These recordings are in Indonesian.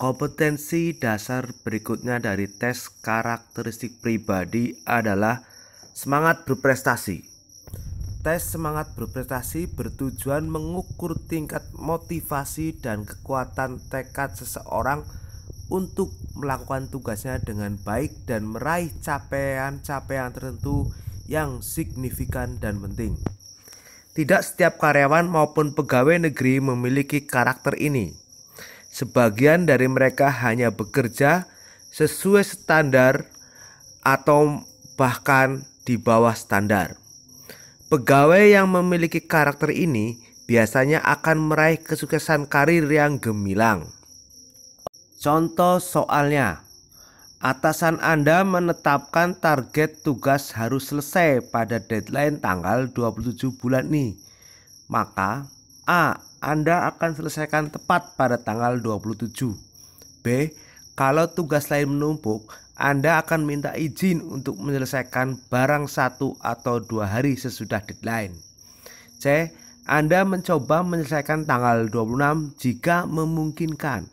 Kompetensi dasar berikutnya dari tes karakteristik pribadi adalah semangat berprestasi. Tes semangat berprestasi bertujuan mengukur tingkat motivasi dan kekuatan tekad seseorang untuk melakukan tugasnya dengan baik dan meraih capaian-capaian tertentu yang signifikan dan penting. Tidak setiap karyawan maupun pegawai negeri memiliki karakter ini. Sebagian dari mereka hanya bekerja sesuai standar atau bahkan di bawah standar. Pegawai yang memiliki karakter ini biasanya akan meraih kesuksesan karir yang gemilang. Contoh soalnya, atasan Anda menetapkan target tugas harus selesai pada deadline tanggal 27 bulan ini. Maka A. Anda akan selesaikan tepat pada tanggal 27. B. Kalau tugas lain menumpuk, Anda akan minta izin untuk menyelesaikan barang satu atau dua hari sesudah deadline. C. Anda mencoba menyelesaikan tanggal 26 jika memungkinkan.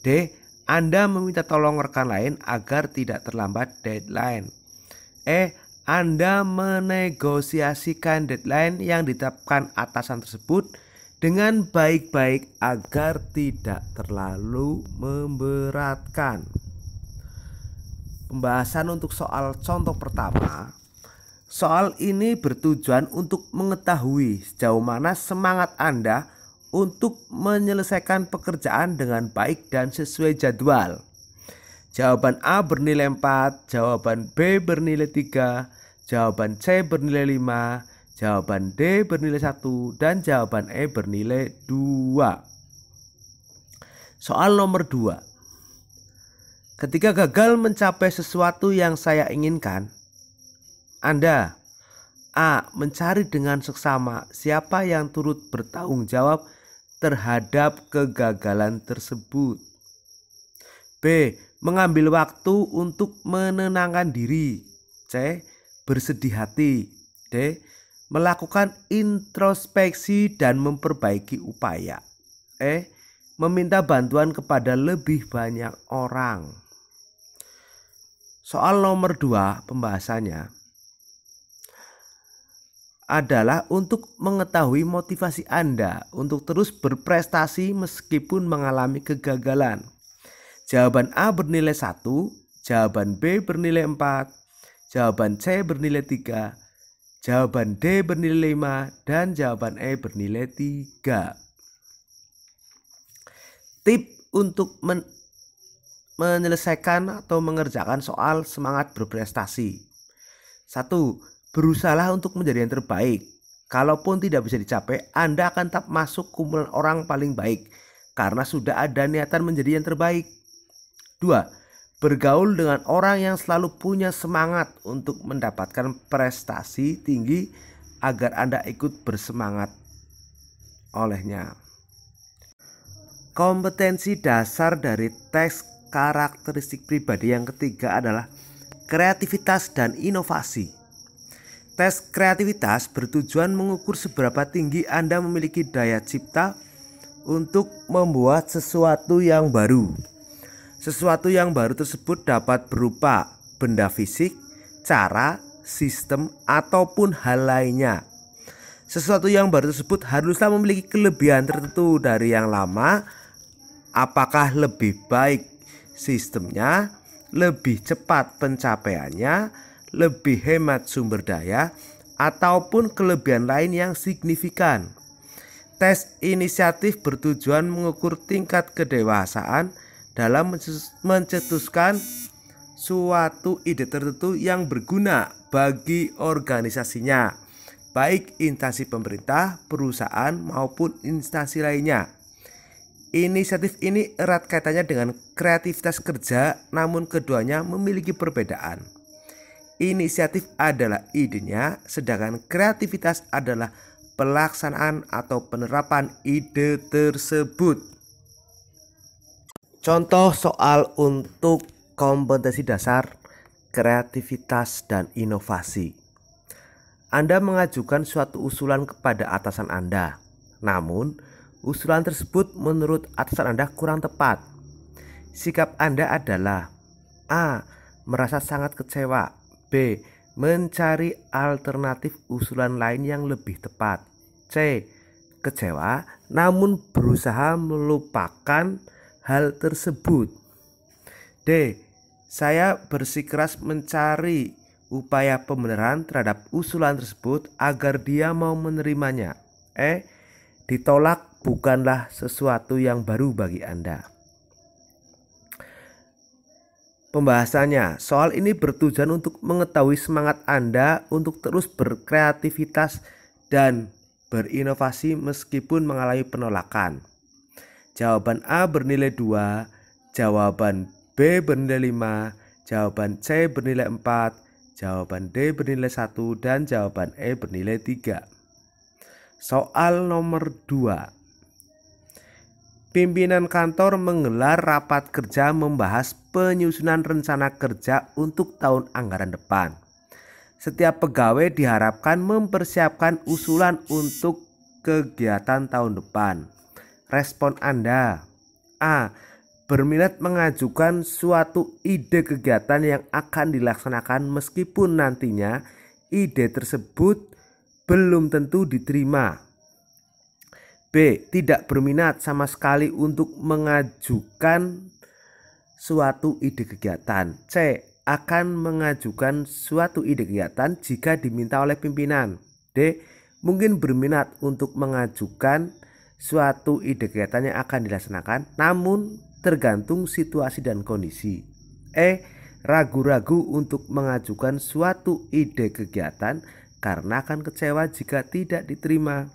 D. Anda meminta tolong rekan lain agar tidak terlambat deadline. E. Anda menegosiasikan deadline yang ditetapkan atasan tersebut dengan baik-baik agar tidak terlalu memberatkan. Pembahasan untuk soal contoh pertama. Soal ini bertujuan untuk mengetahui sejauh mana semangat Anda untuk menyelesaikan pekerjaan dengan baik dan sesuai jadwal. Jawaban A bernilai 4, jawaban B bernilai 3, jawaban C bernilai 5, Jawaban D bernilai 1 dan jawaban E bernilai 2. Soal nomor 2. Ketika gagal mencapai sesuatu yang saya inginkan, Anda A. Mencari dengan seksama siapa yang turut bertanggung jawab terhadap kegagalan tersebut. B. Mengambil waktu untuk menenangkan diri. C. Bersedih hati. D melakukan introspeksi dan memperbaiki upaya. E. Meminta bantuan kepada lebih banyak orang. Soal nomor dua pembahasannya adalah untuk mengetahui motivasi Anda untuk terus berprestasi meskipun mengalami kegagalan. Jawaban A bernilai 1, jawaban B bernilai 4, jawaban C bernilai 3, Jawaban D bernilai 5 dan jawaban E bernilai 3. Tip untuk men menyelesaikan atau mengerjakan soal semangat berprestasi. 1. Berusahalah untuk menjadi yang terbaik. Kalaupun tidak bisa dicapai, Anda akan tetap masuk kumpulan orang paling baik karena sudah ada niatan menjadi yang terbaik. 2 bergaul dengan orang yang selalu punya semangat untuk mendapatkan prestasi tinggi agar Anda ikut bersemangat olehnya. Kompetensi dasar dari tes karakteristik pribadi yang ketiga adalah kreativitas dan inovasi. Tes kreativitas bertujuan mengukur seberapa tinggi Anda memiliki daya cipta untuk membuat sesuatu yang baru. Sesuatu yang baru tersebut dapat berupa benda fisik, cara, sistem, ataupun hal lainnya. Sesuatu yang baru tersebut haruslah memiliki kelebihan tertentu dari yang lama. Apakah lebih baik sistemnya, lebih cepat pencapaiannya, lebih hemat sumber daya, ataupun kelebihan lain yang signifikan. Tes inisiatif bertujuan mengukur tingkat kedewasaan dalam mencetuskan suatu ide tertentu yang berguna bagi organisasinya, baik instansi pemerintah, perusahaan, maupun instansi lainnya. Inisiatif ini erat kaitannya dengan kreativitas kerja, namun keduanya memiliki perbedaan. Inisiatif adalah idenya, sedangkan kreativitas adalah pelaksanaan atau penerapan ide tersebut. Contoh soal untuk kompetensi dasar, kreativitas, dan inovasi. Anda mengajukan suatu usulan kepada atasan Anda, namun usulan tersebut menurut atasan Anda kurang tepat. sikap Anda adalah A. Merasa sangat kecewa B. Mencari alternatif usulan lain yang lebih tepat C. Kecewa namun berusaha melupakan hal tersebut D. Saya bersikeras mencari upaya pembenaran terhadap usulan tersebut agar dia mau menerimanya. E. Ditolak bukanlah sesuatu yang baru bagi Anda. Pembahasannya, soal ini bertujuan untuk mengetahui semangat Anda untuk terus berkreativitas dan berinovasi meskipun mengalami penolakan. Jawaban A bernilai 2, jawaban B bernilai 5, jawaban C bernilai 4, jawaban D bernilai 1, dan jawaban E bernilai 3. Soal nomor 2 Pimpinan kantor menggelar rapat kerja membahas penyusunan rencana kerja untuk tahun anggaran depan. Setiap pegawai diharapkan mempersiapkan usulan untuk kegiatan tahun depan. Respon Anda: A. Berminat mengajukan suatu ide kegiatan yang akan dilaksanakan meskipun nantinya ide tersebut belum tentu diterima B. Tidak berminat sama sekali untuk mengajukan suatu ide kegiatan. C. Akan mengajukan suatu ide kegiatan jika diminta oleh pimpinan. D. Mungkin berminat untuk mengajukan suatu ide kegiatan yang akan dilaksanakan namun tergantung situasi dan kondisi. E. Ragu-ragu untuk mengajukan suatu ide kegiatan karena akan kecewa jika tidak diterima.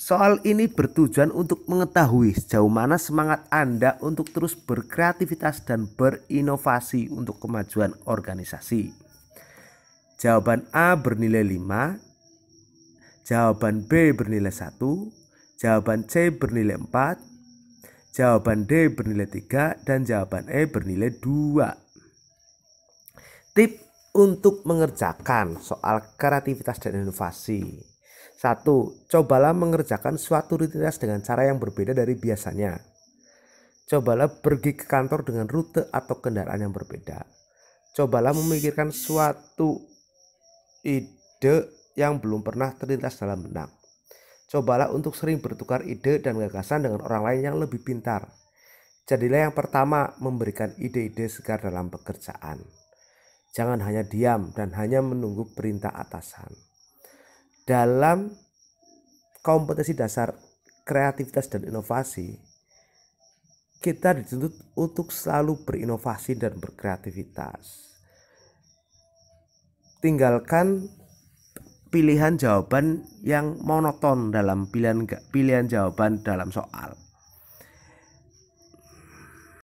Soal ini bertujuan untuk mengetahui sejauh mana semangat Anda untuk terus berkreativitas dan berinovasi untuk kemajuan organisasi. Jawaban A bernilai 5, jawaban B bernilai 1, jawaban C bernilai 4, jawaban D bernilai 3, dan jawaban E bernilai 2. Tip untuk mengerjakan soal kreativitas dan inovasi. Satu, cobalah mengerjakan suatu rutinitas dengan cara yang berbeda dari biasanya. Cobalah pergi ke kantor dengan rute atau kendaraan yang berbeda. Cobalah memikirkan suatu ide yang belum pernah terlintas dalam benak. Cobalah untuk sering bertukar ide dan gagasan dengan orang lain yang lebih pintar. Jadilah yang pertama memberikan ide-ide segar dalam pekerjaan. Jangan hanya diam dan hanya menunggu perintah atasan dalam kompetisi dasar kreativitas dan inovasi kita dituntut untuk selalu berinovasi dan berkreativitas tinggalkan pilihan jawaban yang monoton dalam pilihan pilihan jawaban dalam soal